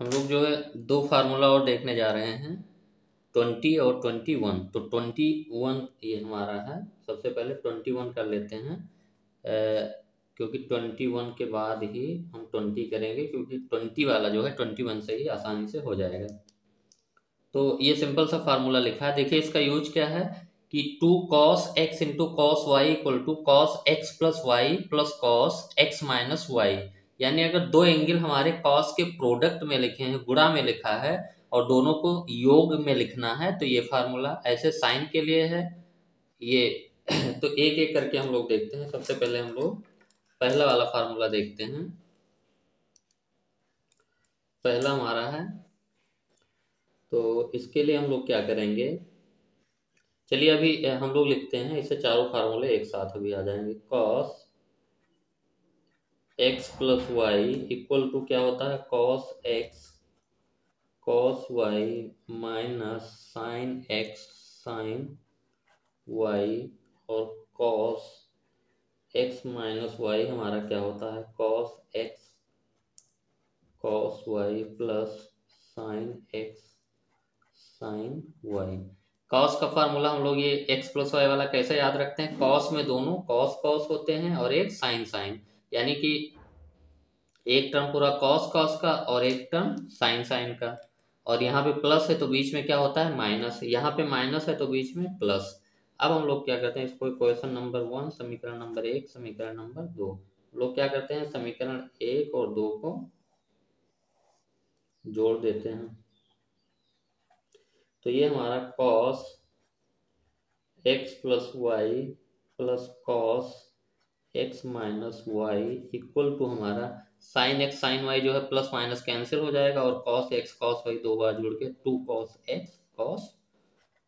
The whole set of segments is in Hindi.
हम लोग जो है दो फार्मूला और देखने जा रहे हैं ट्वेंटी और ट्वेंटी वन। तो ट्वेंटी वन ये हमारा है। सबसे पहले ट्वेंटी वन कर लेते हैं। आ, क्योंकि ट्वेंटी वन के बाद ही हम ट्वेंटी करेंगे क्योंकि ट्वेंटी वाला जो है ट्वेंटी वन से ही आसानी से हो जाएगा। तो ये सिंपल सा फार्मूला लिखा है। देखिए इसका यूज़ क्या है कि two cos X into cos Y equal to cos X plus Y plus cos X minus Y यानी अगर दो एंगल हमारे कॉस के प्रोडक्ट में लिखे हैं गुड़ा में लिखा है, और दोनों को योग में लिखना है तो ये फार्मूला ऐसे साइन के लिए है। ये तो एक एक करके हम लोग देखते हैं। सबसे पहले हम लोग पहला वाला फार्मूला देखते हैं। पहला हमारा है। तो इसके लिए हम लोग क्या करेंगे? चलिए अभी हम लोग लिखते हैं। इसे चारों फार्मूले एक साथ अभी आ जाएँगे। Cos X plus Y equal to क्या होता है? Cos X, cos Y minus sine X sine Y और कॉस एक्स माइनस वाई हमारा क्या होता है? Cos X, cos Y plus sine X sine Y. Cos का फार्मूला हम लोग ये एक्स प्लस वाई वाला कैसे याद रखते हैं? कॉस में दोनों कॉस कॉस होते हैं और एक साइन साइन। यानी कि एक टर्म पूरा कॉस कॉस का और एक टर्म साइन साइन का। और यहाँ पे प्लस है तो बीच में क्या होता है? माइनस यहाँ पे माइनस है तो बीच में प्लस अब हम लोग क्या करते हैं? इसको क्वेश्चन नंबर वन समीकरण नंबर एक, समीकरण नंबर दो। लोग क्या करते हैं? समीकरण एक और दो को जोड़ देते हैं। तो ये हमारा cos X plus Y plus cos X minus Y equal to हमारा साइन एक्स साइन वाई जो है प्लस माइनस कैंसिल हो जाएगा और कॉस एक्स कॉस वाई दो बार जुड़ के two cos X cos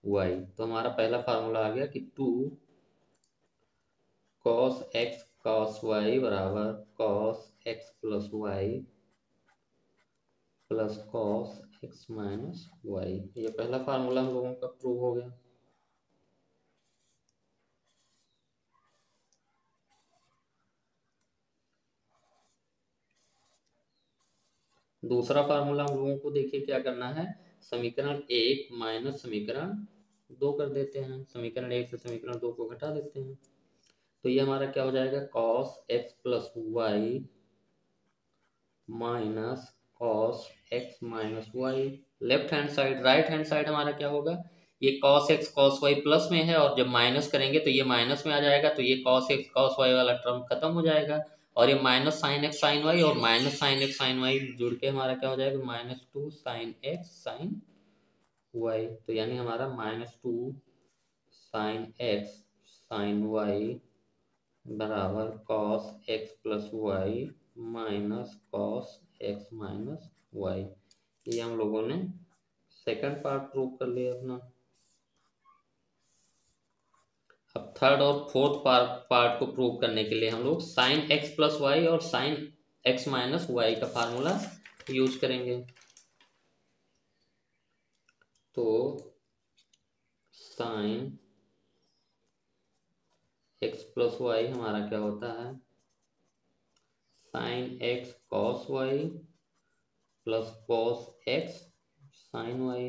Y तो हमारा पहला फार्मूला आ गया कि two cos X cos Y बराबर cos X plus Y plus cos X minus Y ये पहला फार्मूला हम लोगों का प्रूव हो गया। दूसरा फार्मूला हम लोगों को देखिए क्या करना है, समीकरण एक माइनस समीकरण दो कर देते हैं। समीकरण एक से समीकरण दो को घटा देते हैं। तो ये हमारा क्या हो जाएगा cos X plus Y minus cos X minus Y left hand side right hand side हमारा क्या होगा, ये cos X cos Y plus में है और जब माइनस करेंगे तो ये माइनस में आ जाएगा तो ये कॉस एक्स कॉस वाई वाला टर्म खत्म हो जाएगा। और ये minus sine X sine Y और minus sine X sine Y जुड़ के हमारा क्या हो जाएगा? Minus two sine X sine Y. तो यानी हमारा minus two sine X sine Y बराबर cos X plus Y minus cos X minus Y. ये हम लोगों ने सेकंड पार्ट प्रूव कर लिया अपना। अब थर्ड और फोर्थ पार्ट को प्रूव करने के लिए हम लोग साइन एक्स प्लस वाई और साइन एक्स माइनस वाई का फार्मूला यूज़ करेंगे। तो साइन एक्स प्लस वाई हमारा क्या होता है? Sine X cos Y plus cos X sine Y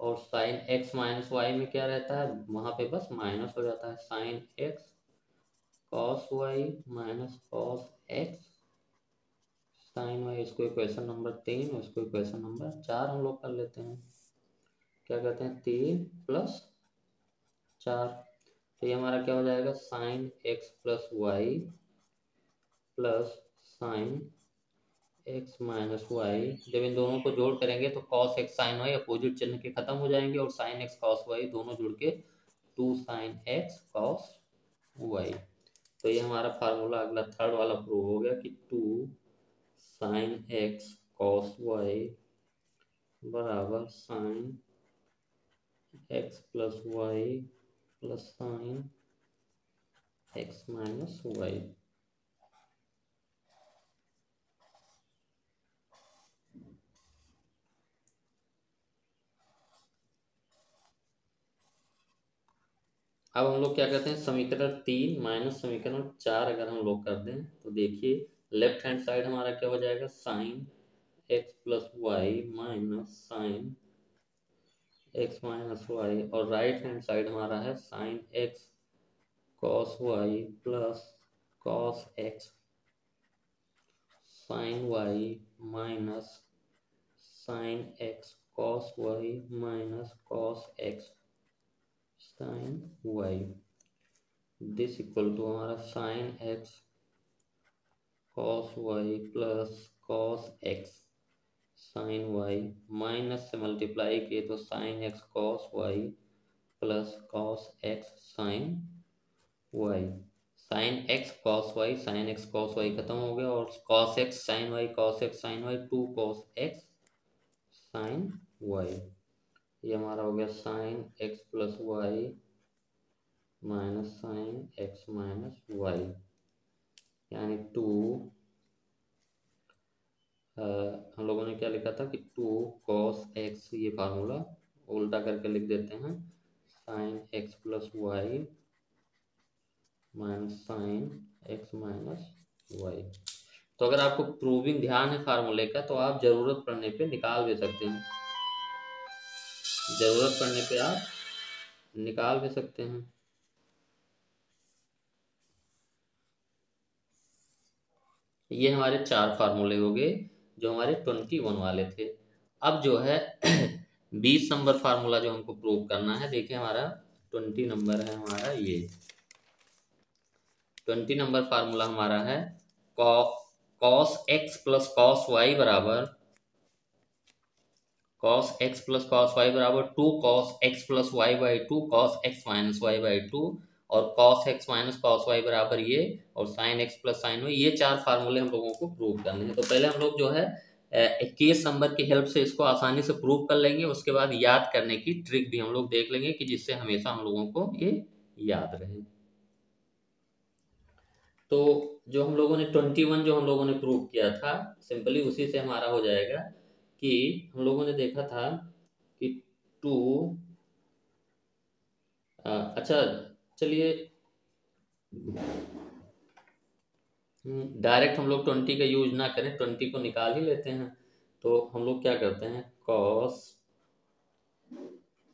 और साइन एक्स माइनस वाई में क्या रहता है? वहाँ पे बस माइनस हो जाता है। Sine X cos Y minus cos X sine Y इसको इक्वेशन नंबर तीन और इसको इक्वेशन नंबर चार हम लोग कर लेते हैं। क्या कहते हैं? तीन प्लस चार। तो ये हमारा क्या हो जाएगा? Sine X plus Y plus sine X minus Y जब इन दोनों को जोड़ करेंगे तो cos X sine Y opposite चिन्ह के खत्म हो जाएँगे और साइन एक्स कॉस वाई दोनों जुड़ के two sine X cos Y. तो ये हमारा फार्मूला अगला थर्ड वाला प्रूव हो गया कि two sine x cos y बराबर sine x plus y plus sine x minus y. अब हम लोग क्या करते हैं? समीकरण तीन माइनस समीकरण चार अगर हम लोग कर दें तो देखिए लेफ़्ट हैंड साइड हमारा क्या हो जाएगा? Sine x plus y minus sine x minus y और राइट हैंड साइड हमारा है sine x cos y plus cos x sine y minus sine x cos y minus cos x sine y this equal to हमारा sine x cos y plus cos x sine y minus से मल्टीप्लाई किए तो sine x cos y plus cos x sine y sine x cos y sine x cos y खत्म हो गया और cos x sine y cos x sine y two cos x sine y ये हमारा हो गया sine x plus y minus sine x minus y यानी टू हम लोगों ने क्या लिखा था कि टू कॉस एक्स ये फार्मूला उल्टा करके लिख देते हैं। Sine x plus y minus sine x minus y तो अगर आपको प्रूविंग ध्यान है फार्मूले का तो आप ज़रूरत पड़ने पे निकाल भी सकते हैं। ज़रूरत पड़ने पे आप निकाल भी सकते हैं। ये हमारे चार फार्मूले हो गए जो हमारे ट्वेंटी वन वाले थे। अब जो है बीस नंबर फार्मूला जो हमको प्रूव करना है, देखिए हमारा ट्वेंटी नंबर है हमारा ये। ट्वेंटी नंबर फार्मूला हमारा है cos x plus cos y बराबर cos x plus cos y बराबर two cos x plus y by two cos x minus y by two और cos x minus cos y बराबर ये और sine x plus sine y ये चार फार्मूले हम लोगों को प्रूव करने हैं। तो पहले हम लोग जो है इक्कीस नंबर की हेल्प से इसको आसानी से प्रूव कर लेंगे, उसके बाद याद करने की ट्रिक भी हम लोग देख लेंगे कि जिससे हमेशा हम लोगों को ये याद रहे। तो जो हम लोगों ने ट्वेंटी वन जो हम लोगों ने प्रूव किया था सिंपली उसी से हमारा हो जाएगा। कि हम लोगों ने देखा था कि टू अच्छा चलिए। डायरेक्ट हम लोग ट्वेंटी का यूज़ ना करें, ट्वेंटी को निकाल ही लेते हैं। तो हम लोग क्या करते हैं कॉस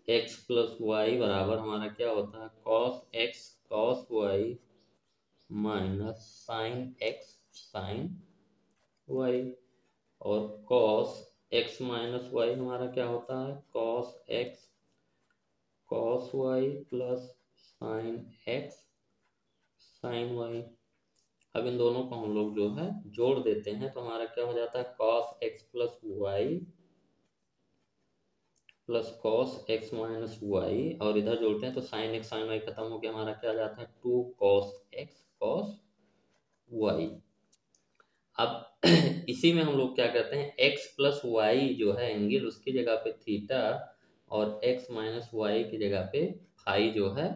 एक्स प्लस वाई बराबर हमारा क्या होता है cos x cos y minus sine x sine y और कॉस एक्स माइनस वाई हमारा क्या होता है? Cos x cos y plus sine x sine y अब इन दोनों को हम लोग जो है जोड़ देते हैं तो हमारा क्या हो जाता है? Cos x plus y plus cos x minus y और इधर जोड़ते हैं तो साइन एक्स साइन वाई खत्म हो गया। हमारा क्या आ जाता है? Two cos x cos y अब इसी में हम लोग क्या करते हैं एक्स प्लस वाई जो है एंगल उसकी जगह पे थीटा और एक्स माइनस वाई की जगह पे फाई जो है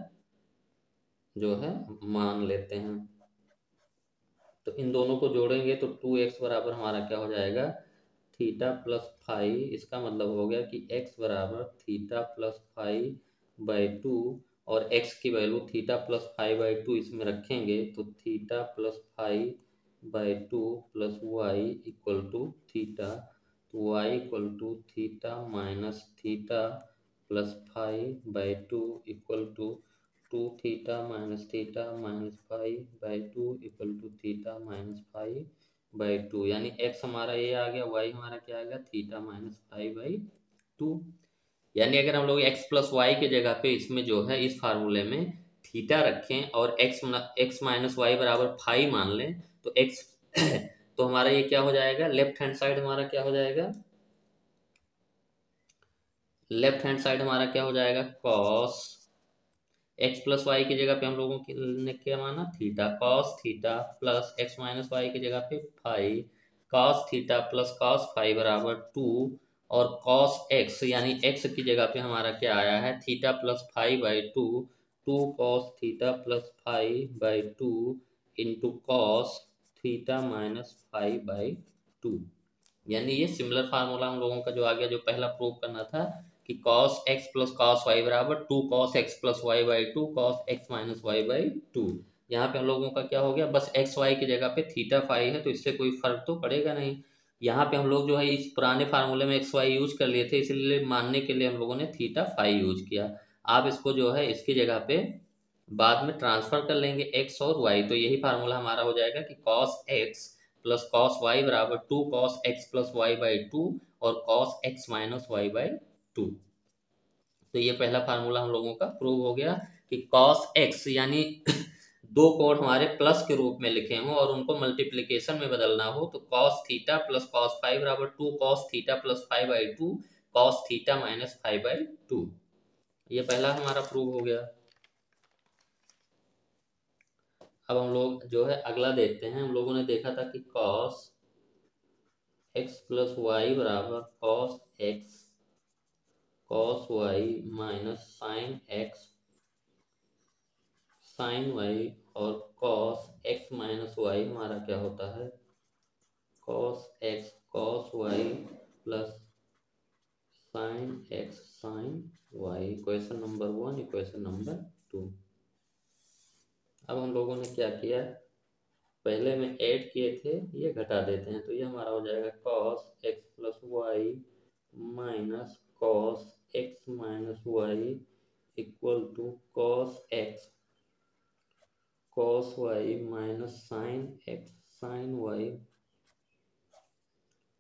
जो है मान लेते हैं। तो इन दोनों को जोड़ेंगे तो टू एक्स बराबर हमारा क्या हो जाएगा थीटा प्लस फाइव इसका मतलब हो गया कि एक्स बराबर theta plus five by two और x की value theta plus five by two इसमें रखेंगे तो theta plus five by two plus y equal to theta तो y equal to theta minus theta plus five by two equal to two theta minus theta minus five by two equal to theta minus five by two यानी x हमारा ये आ गया, y हमारा क्या आ गया theta minus five by two यानी अगर हम लोग एक्स प्लस वाई के जगह पे इसमें जो है, इस फार्मूले में थीटा रखें और एक्स एक्स माइनस वाई बराबर फाइव मान लें तो x तो हमारा ये क्या हो जाएगा? लेफ़्ट हैंड साइड हमारा क्या हो जाएगा? लेफ़्ट हैंड साइड हमारा क्या हो जाएगा? कॉस एक्स प्लस वाई की जगह पे हम लोगों ने क्या माना? Theta cos theta plus x minus y की जगह पे five cos theta plus cos five बराबर टू और cos x, यानी x की जगह पे हमारा क्या आया है? Theta plus five by two two cos theta plus five by two into cos theta minus five by two यानी ये सिमिलर फार्मूला हम लोगों का जो आ गया, जो पहला प्रूव करना था कि cos x plus cos y बराबर two cos x plus y by two cos x minus y by two यहाँ पे हम लोगों का क्या हो गया, बस एक्स वाई की जगह पे थीटा फाइव है तो इससे कोई फ़र्क तो पड़ेगा नहीं। यहाँ पे हम लोग जो है इस पुराने फार्मूले में एक्स वाई यूज़ कर लिए थे, इसलिए मानने के लिए हम लोगों ने थीटा फाइव यूज़ किया। आप इसको जो है इसकी जगह पे बाद में ट्रांसफ़र कर लेंगे एक्स और वाई तो यही फार्मूला हमारा हो जाएगा कि cos x plus cos y बराबर two cos x plus y by two और cos x minus y by two तो ये पहला फार्मूला हम लोगों का प्रूव हो गया कि कॉस एक्स यानी दो कोण हमारे प्लस के रूप में लिखे हों और उनको मल्टीप्लीकेशन में बदलना हो तो cos theta plus cos five बराबर two cos theta plus five by two cos theta minus five by two ये पहला हमारा प्रूव हो गया। अब हम लोग जो है अगला देखते हैं। हम लोगों ने देखा था कि कॉस एक्स प्लस वाई बराबर cos x cos y minus sine x sine y और कॉस एक्स माइनस वाई हमारा क्या होता है? Cos x cos y plus sine x sine y equation number one equation number two अब हम लोगों ने क्या किया? पहले में ऐड किए थे, ये घटा देते हैं तो ये हमारा हो जाएगा cos x plus y minus cos x minus y equal to cos x cos y minus sine x sine y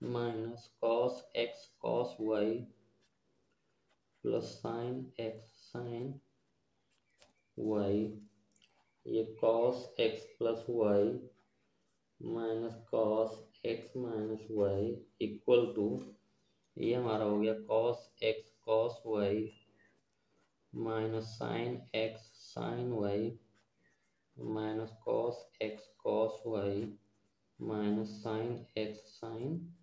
minus cos x cos y plus sine x sine y ये cos x plus y minus cos x minus y equal to ये हमारा हो गया cos x cos y minus sine x sine y minus cos x cos y minus sine x sine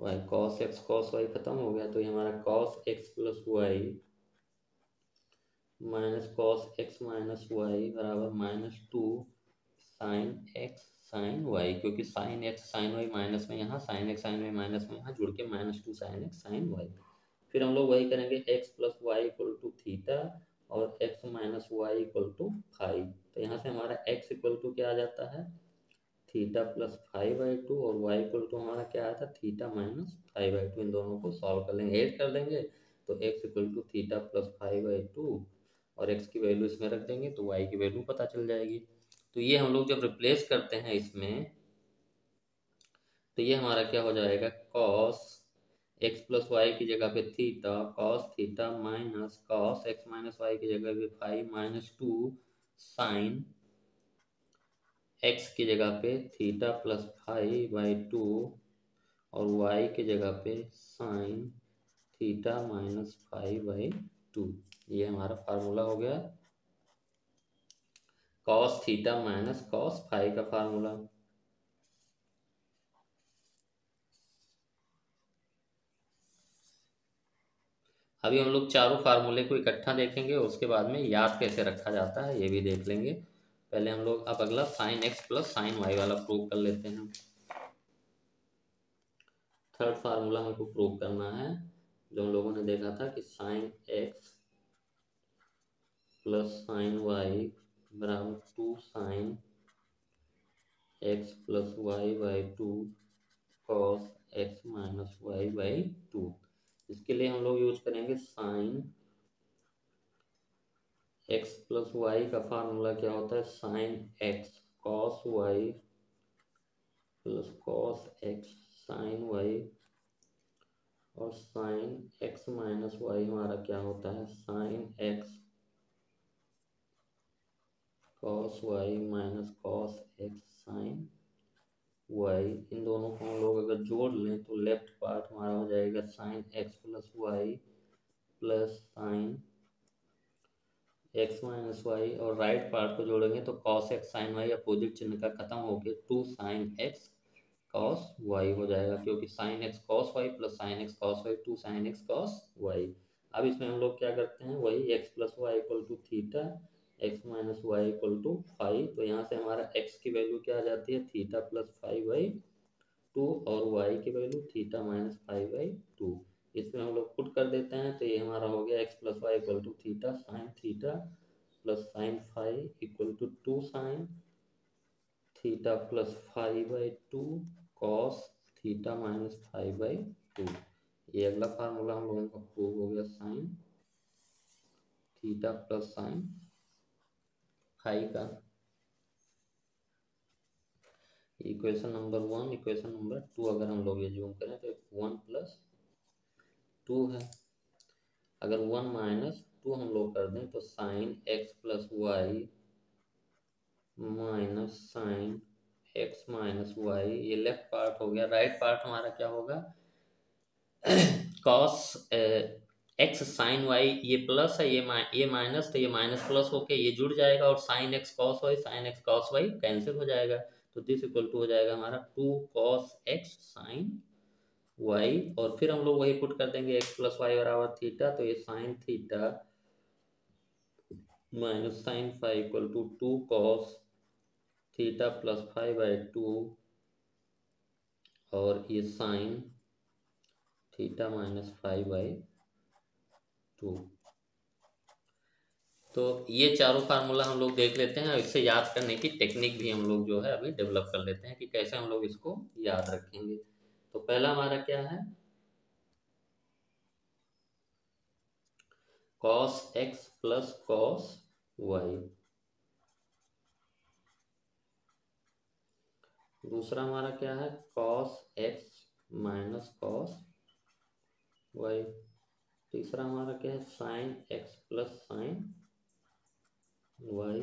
y cos x cos y खत्म हो गया तो ये हमारा cos x plus y minus cos x minus y बराबर minus two sine x sine y क्योंकि sine x sine y minus में यहाँ sine x sine y minus में यहाँ जुड़ के minus two sine x sine y फिर हम लोग वही करेंगे x plus y equal to theta और x minus y equal to five तो यहाँ से हमारा एक्स इक्वल टू क्या आ जाता है? Theta plus five by two और वाई इक्वल टू हमारा क्या आता है? Theta minus five by two इन दोनों को सॉल्व कर लेंगे एड कर लेंगे तो x equal to theta plus five by two और एक्स की वैल्यू इसमें रख देंगे तो वाई की वैल्यू पता चल जाएगी। तो ये हम लोग जब रिप्लेस करते हैं इसमें तो ये हमारा क्या हो जाएगा? कॉस एक्स प्लस वाई की जगह पे theta cos theta minus cos x minus y की जगह पे five minus two sine x की जगह पे theta plus five by two और वाई की जगह पे sine theta minus five by two ये हमारा फार्मूला हो गया। Cos theta minus cos five का फार्मूला। अभी हम लोग चारों फार्मूले को इकट्ठा देखेंगे, उसके बाद में याद कैसे रखा जाता है, ये भी देख लेंगे। पहले हम लोग अब अगला sine x plus sine y वाला प्रूव कर लेते हैं। थर्ड फार्मूला हमको प्रूव करना है, जो हम लोगों ने देखा था कि sine x plus sine y बराबर two sine x plus y by two cos x minus y by two. इसके लिए हम लोग यूज़ करेंगे साइन एक्स प्लस वाई का फार्मूला क्या होता है? Sine x cos y plus cos x sine y और साइन एक्स माइनस वाई हमारा क्या होता है? Sine x cos y minus cos x sine y इन दोनों को हम लोग अगर जोड़ लें तो लेफ़्ट पार्ट हमारा हो जाएगा sine x plus y plus sine x minus y और राइट पार्ट को जोड़ेंगे तो cos x sine y opposite चिन्ह का खत्म होकर two sine x cos y हो जाएगा क्योंकि sine x cos y plus sine x cos y two sine x cos y अब इसमें हम लोग क्या करते हैं? वही x plus y equal to theta x minus y equal to five तो यहाँ से हमारा एक्स की वैल्यू क्या आ जाती है? Theta plus five by two और वाई की value theta minus five by two इसमें हम लोग पुट कर देते हैं तो ये हमारा हो गया x plus y equal to theta sine theta plus sine five equal to two sine theta plus five by two cos theta minus five by two ये अगला फार्मूला हम लोगों का प्रूव हो गया sine theta plus sine five का। Equation number one equation number two अगर हम लोग ये जूम करें तो वन प्लस टू है। अगर वन माइनस टू हम लोग कर दें तो sine x plus y minus sine x minus y ये लेफ़्ट पार्ट हो गया। राइट पार्ट हमारा क्या होगा? कॉस एक्स साइन वाई ये प्लस है, ये ये माइनस तो ये माइनस प्लस होके ये जुड़ जाएगा और sine x cos y sine x cos y cancel हो जाएगा। तो दिस इक्वल टू हो जाएगा हमारा two cos x sine y और फिर हम लोग वही पुट कर देंगे एक्स प्लस वाई बराबर थीटा तो ये sine theta minus sine five equal to two cos theta plus five by two और ये sine theta minus five by two. तो ये चारों फार्मूला हम लोग देख लेते हैं और इससे याद करने की टेक्निक भी हम लोग जो है अभी डेवलप कर लेते हैं कि कैसे हम लोग इसको याद रखेंगे। तो पहला हमारा क्या है? Cos x plus cos y दूसरा हमारा क्या है? cos तीसरा हमारा क्या है? Sine x plus sine y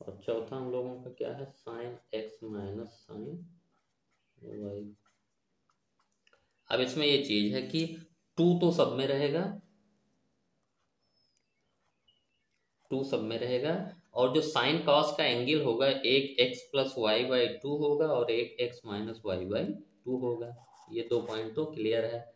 और चौथा हम लोगों का क्या है? Sine x minus sine y अब इसमें ये चीज़ है कि टू तो सब में रहेगा। टू सब में रहेगा और जो साइन कॉस का एंगल होगा, एक x plus y by two होगा और एक x minus y by two होगा। ये दो पॉइंट तो क्लियर है।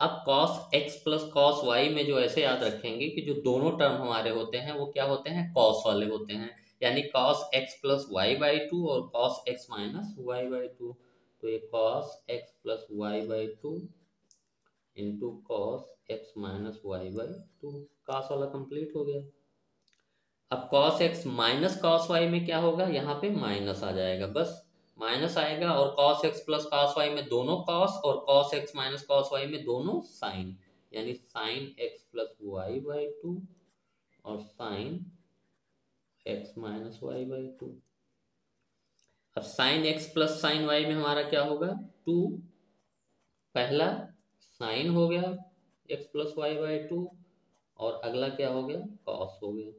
अब cos x plus cos y में जो ऐसे याद रखेंगे कि जो दोनों टर्म हमारे होते हैं, वो क्या होते हैं? कॉस वाले होते हैं। यानी cos x plus y by two और cos x minus y by two तो ये cos x plus y by two into cos x minus y by two cos वाला कंप्लीट हो गया। अब cos x minus cos y में क्या होगा? यहाँ पे माइनस आ जाएगा। बस माइनस आएगा और cos x plus cos y में दोनों कॉस और cos x minus cos y में दोनों साइन यानी sine x plus y by two और sine x minus y by two अब sine x plus sine y में हमारा क्या होगा? टू पहला साइन हो गया x plus y by two और अगला क्या हो गया? कॉस हो गया।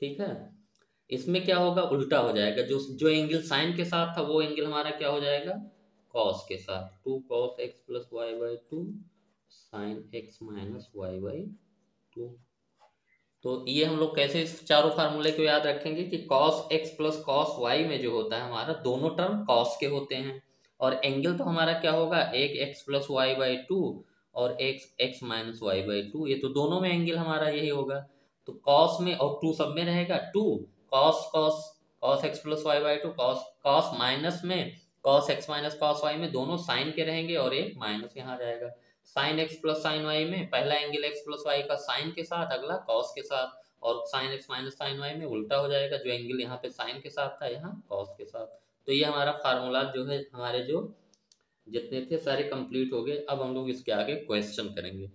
ठीक है? इसमें क्या होगा? उल्टा हो जाएगा। जो जो एंगल साइन के साथ था, वो एंगल हमारा क्या हो जाएगा? कॉस के साथ। Two cos x plus y by two sine x minus y by two तो ये हम लोग कैसे इस चारों फार्मूले को याद रखेंगे कि cos x plus cos y में जो होता है हमारा, दोनों टर्म कॉस के होते हैं। और एंगल तो हमारा क्या होगा? एक x plus y by two और x x minus y by two ये तो दोनों में एंगल हमारा यही होगा। तो कॉस में और टू सब में रहेगा। Two cos cos cos x plus y by two cos cos minus में cos x minus cos y में दोनों साइन के रहेंगे और एक माइनस यहाँ जाएगा। Sine x plus sine y में पहला एंगल एक्स प्लस वाई का साइन के साथ, अगला कॉस के साथ, और sine x minus sine y में उल्टा हो जाएगा, जो एंगल यहाँ पे साइन के साथ था, यहाँ कॉस के साथ। तो ये हमारा फार्मूला जो है, हमारे जो जितने थे, सारे कंप्लीट हो गए। अब हम लोग इसके आगे क्वेश्चन करेंगे।